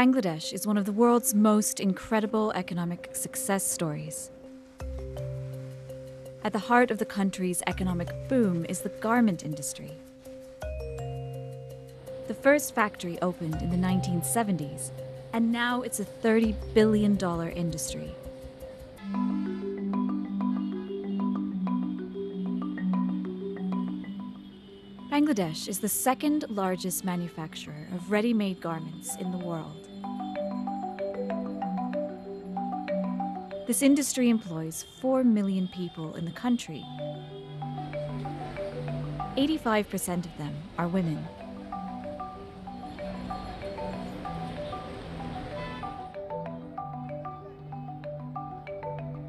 Bangladesh is one of the world's most incredible economic success stories. At the heart of the country's economic boom is the garment industry. The first factory opened in the 1970s, and now it's a $30 billion industry. Bangladesh is the second largest manufacturer of ready made garments in the world. This industry employs 4 million people in the country. 85% of them are women.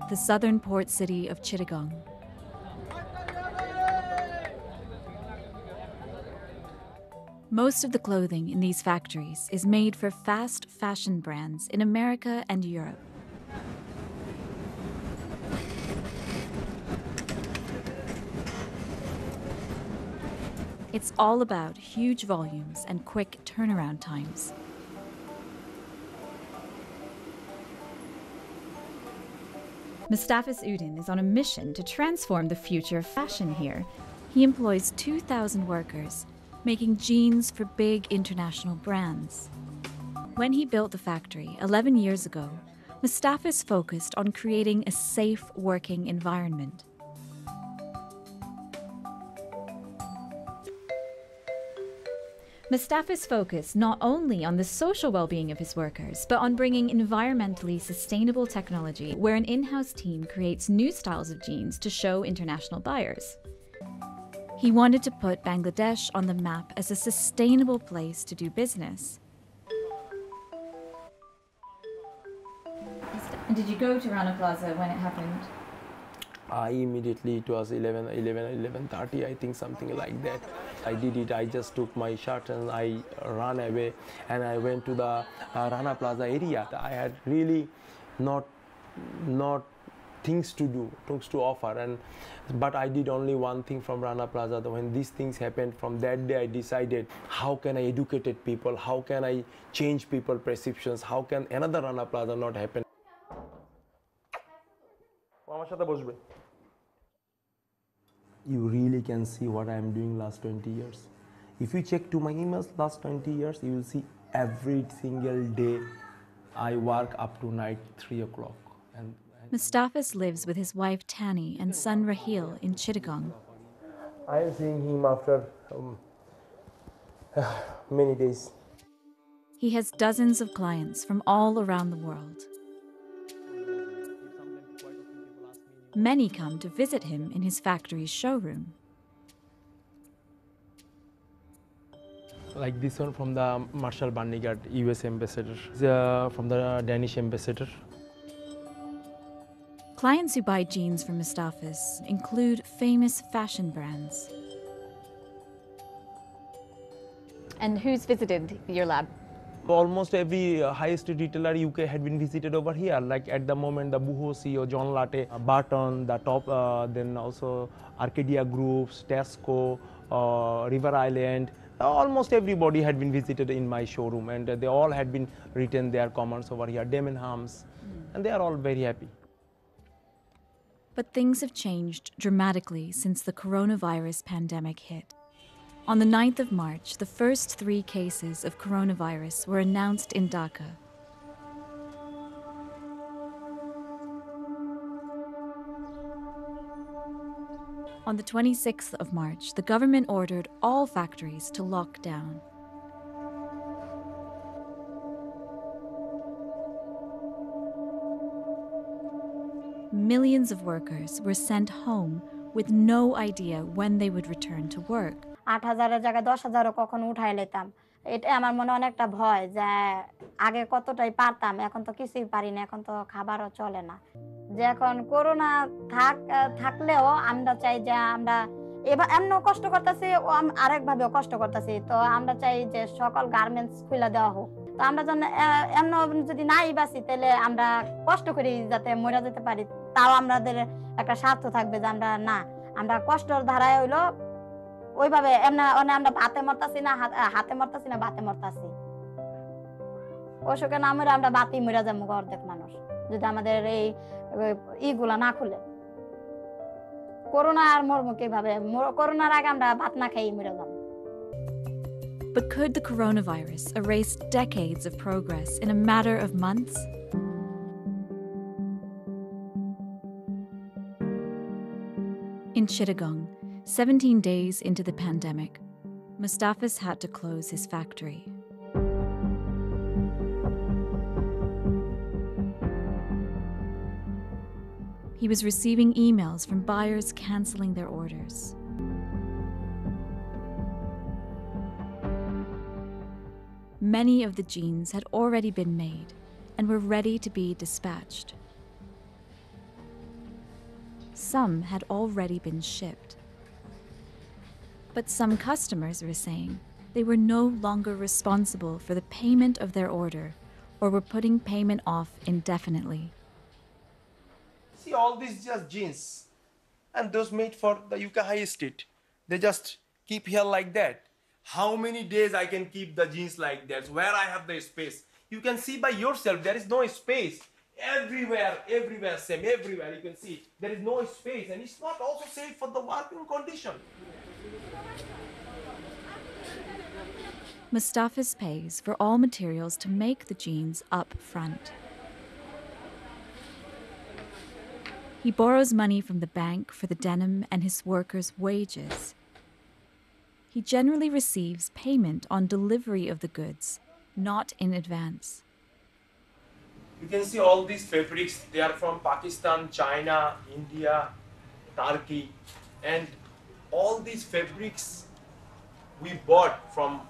The southern port city of Chittagong Most of the clothing in these factories is made for fast fashion brands in America and Europe. It's all about huge volumes and quick turnaround times. Mostafiz Uddin is on a mission to transform the future of fashion here. He employs 2,000 workers, making jeans for big international brands. When he built the factory 11 years ago, Mustafis focused on creating a safe working environment. Mostafiz focus not only on the social well being of his workers, but on bringing environmentally sustainable technology where an in house team creates new styles of jeans to show international buyers. He wanted to put Bangladesh on the map as a sustainable place to do business. And did you go to Rana Plaza when it happened? I immediately it was 11 11 11:30 I think something like that I did it I just took my shirt and I ran away and I went to the uh, Rana Plaza area I had really not not things to do things to offer and but I did only one thing from Rana Plaza when these things happened from that day I decided how can I educated people how can I change people perceptions how can another Rana Plaza not happen আমার সাথে বসবে you really can see what I am doing last 20 years. If you check to my emails last 20 years, you will see every single day I work up to night 3 o'clock. And, and Mostafiz lives with his wife Tani and son Rahil in Chittagong. I am seeing him after um, many days. He has dozens of clients from all around the world. Many come to visit him in his factory's showroom. Like this one from the Marcia Bernicat, US ambassador, uh, from the Danish ambassador. Clients who buy jeans from Mostafiz include famous fashion brands. And who's visited your lab? Almost every uh, highest retailer UK had been visited over here. Like at the moment, the Boohoo CEO, John Lyttle, uh, Burton, the top, uh, then also Arcadia Groups, Tesco, uh, River Island. Almost everybody had been visited in my showroom, and uh, they all had been written their comments over here. Debenhams, mm. and they are all very happy. But things have changed dramatically since the coronavirus pandemic hit. On the 9th of March, the first three cases of coronavirus were announced in Dhaka. On the 26th of March, the government ordered all factories to lock down. Millions of workers were sent home with no idea when they would return to work. আট হাজারের জায়গায় দশ হাজারও কখনো উঠাই লেতাম এটা আমার মনে অনেকটা ভয় যে আগে কতটাই পারতাম, এখন তো কিছুই পারি না, এখন তো খাবারও চলে না। যে এখন করোনা থাক, থাকলেও আমরা চাই যে আমরা এবার এমন কষ্ট করতেছি, ও আরেক ভাবেও কষ্ট করতেছি। তো আমরা চাই যে সকল গার্মেন্টস খুলে দেওয়া হোক। তো আমরা যেন এমন যদি নাই বাঁচি, তাহলে আমরা কষ্ট করি যাতে মরে যেতে পারি। তাও আমাদের একটা স্বার্থ থাকবে যে আমরা না, আমরা কষ্টর ধারায় হইল ওইভাবে এমনা আমরা ভাতে মরতাছি না হাতে মরতাছি না ভাতে মরতাছি। অসুখে না মরে আমরা বাতি মরে যাব অর্ধেক মানুষ যদি আমাদের এই এই ইগুলা না খুলে। করোনা আর মরবো কীভাবে? করোনার আগে আমরা ভাত না খাই মরে যাব। But could the coronavirus erase decades of progress in a matter of months? In Chittagong, 17 days into the pandemic, Mostafiz had to close his factory. He was receiving emails from buyers cancelling their orders. Many of the jeans had already been made and were ready to be dispatched. Some had already been shipped. But some customers were saying they were no longer responsible for the payment of their order or were putting payment off indefinitely. See all these just jeans and those made for the UK High Street. They just keep here like that. How many days I can keep the jeans like that? Where I have the space? You can see by yourself there is no space. Everywhere, everywhere, same, everywhere you can see there is no space and it's not also safe for the working condition. Mostafiz pays for all materials to make the jeans up front. He borrows money from the bank for the denim and his workers' wages. He generally receives payment on delivery of the goods, not in advance. You can see all these fabrics, they are from Pakistan, China, India, Turkey, and all these fabrics we bought from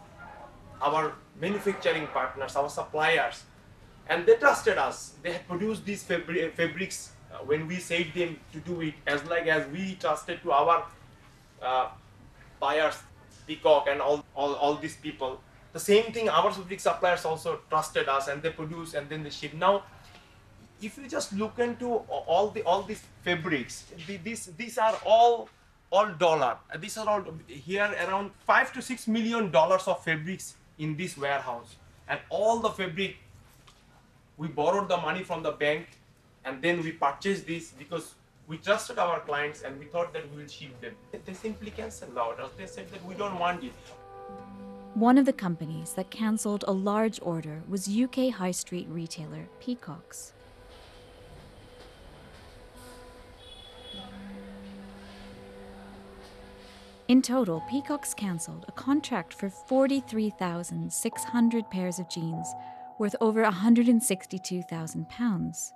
our manufacturing partners, our suppliers, and they trusted us. They had produced these fabri- fabrics uh, when we said them to do it, as like as we trusted to our uh, buyers, Peacock, and all, all, all these people. The same thing, our fabric suppliers also trusted us, and they produce and then they ship. Now, if you just look into all the all these fabrics, the, these these are all all dollar. These are all here around five to six million dollars of fabrics in this warehouse, and all the fabric we borrowed the money from the bank, and then we purchased this because we trusted our clients and we thought that we will ship them. They simply canceled the orders. They said that we don't want it. One of the companies that cancelled a large order was UK high street retailer Peacocks. In total, Peacocks cancelled a contract for 43,600 pairs of jeans worth over £162,000.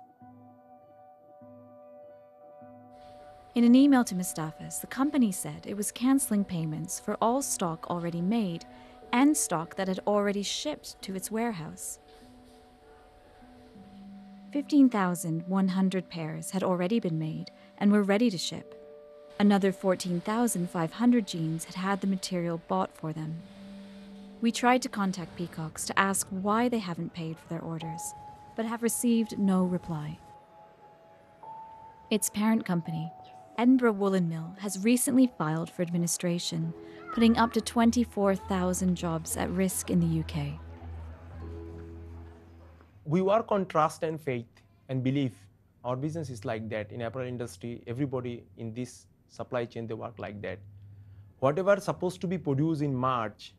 In an email to Mostafiz, the company said it was cancelling payments for all stock already made and stock that had already shipped to its warehouse. 15,100 pairs had already been made and were ready to ship. Another 14,500 jeans had had the material bought for them. We tried to contact Peacocks to ask why they haven't paid for their orders, but have received no reply. Its parent company, Edinburgh Woollen Mill, has recently filed for administration, putting up to 24,000 jobs at risk in the UK. we work on trust and faith and belief our business is like that in apparel industry everybody in this supply chain they work like that. Whatever supposed to be produced in march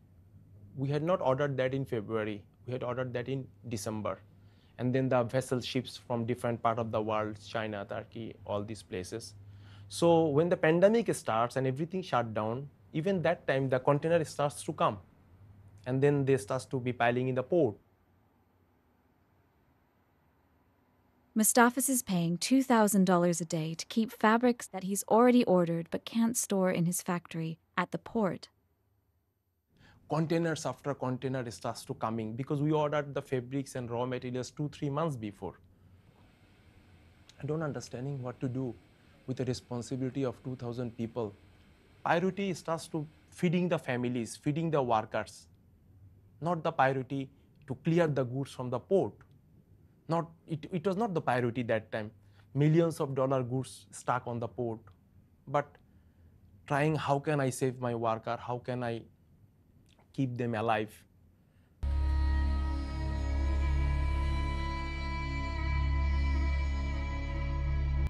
we had not ordered that in february. We had ordered that in december. And then the vessel ships from different part of the world china turkey all these places. So when the pandemic starts and everything shut down even that time the container starts to come. And then they starts to be piling in the port Mostafiz is paying $2,000 a day to keep fabrics that he's already ordered but can't store in his factory at the port. containers after container starts to coming because we ordered the fabrics and raw materials two three months before. I don't understanding what to do with the responsibility of 2000 people. Priority starts to feeding the families feeding the workers not the priority to clear the goods from the port not, it, it was not the priority that time. Millions of dollar goods stuck on the port, but trying how can I save my worker, how can I keep them alive.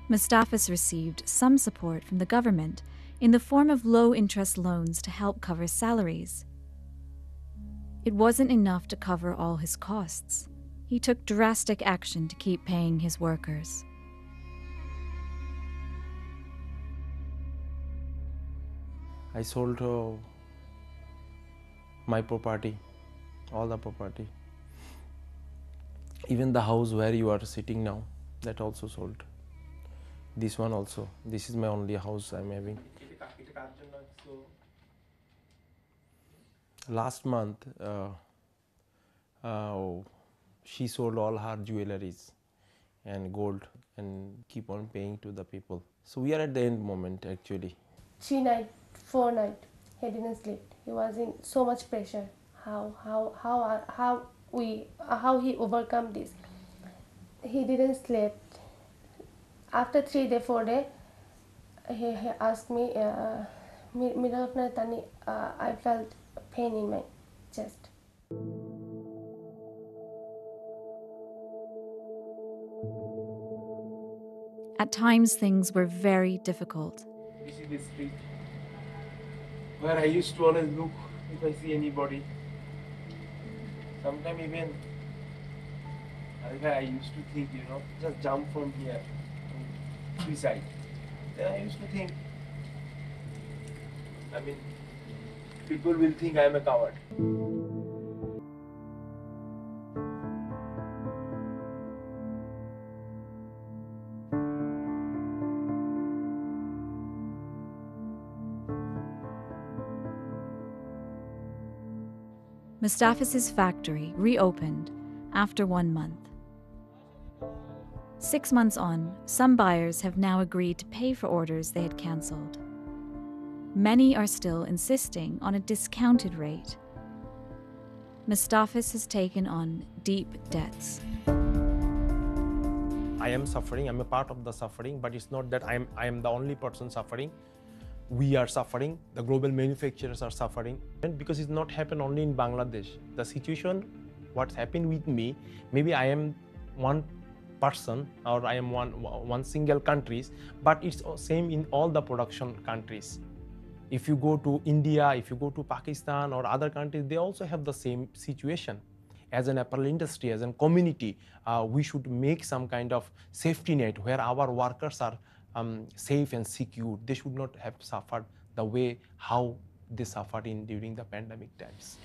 Mostafiz received some support from the government in the form of low interest loans to help cover salaries. It wasn't enough to cover all his costs. He took drastic action to keep paying his workers. I sold uh, my property, all the property. Even the house where you are sitting now, that also sold. This one also. This is my only house I'm having. Last month, uh, uh, she sold all her jewelries and gold and keep on paying to the people. So we are at the end moment actually. three night, four night, he didn't sleep. He was in so much pressure. How how how how we how he overcome this? He didn't sleep. After three day, four day, he, he asked me. Uh, mi- middle of night, uh, I felt pain in my chest. At times, things were very difficult. This is the street where I used to always look if I see anybody. Sometimes even I used to think, you know, just jump from here to suicide. Then I used to think, I mean, people will think I am a coward. Mostafiz's factory reopened after one month. Six months on, some buyers have now agreed to pay for orders they had cancelled. Many are still insisting on a discounted rate. Mostafiz has taken on deep debts. I am suffering. I'm a part of the suffering, but it's not that I am I am the only person suffering. We are suffering. The global manufacturers are suffering, and because it's not happened only in Bangladesh. The situation, what's happened with me, maybe I am one person or I am one one single countries, but it's same in all the production countries. If you go to India, if you go to Pakistan or other countries, they also have the same situation as an apparel industry, as a community, uh, we should make some kind of safety net where our workers are um, safe and secure. They should not have suffered the way how they suffered in during the pandemic times.